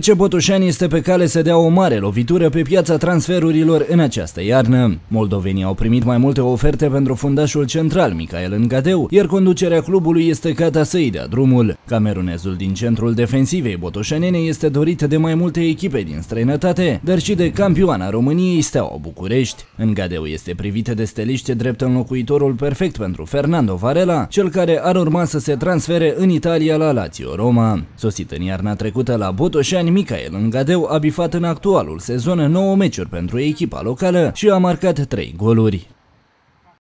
FC Botoșani este pe cale să dea o mare lovitură pe piața transferurilor în această iarnă. Moldovenii au primit mai multe oferte pentru fundașul central Micael Îngadeu, iar conducerea clubului este gata să-i dea drumul. Camerunezul din centrul defensivei botoșanene este dorit de mai multe echipe din străinătate, dar și de campioana României Steaua București. Îngadeu este privit de steliște drept înlocuitorul perfect pentru Fernando Varela, cel care ar urma să se transfere în Italia la Lazio Roma. Sosit în iarna trecută la Botoșani, Micael Îngadeu a bifat în actualul sezon 9 meciuri pentru echipa locală și a marcat 3 goluri.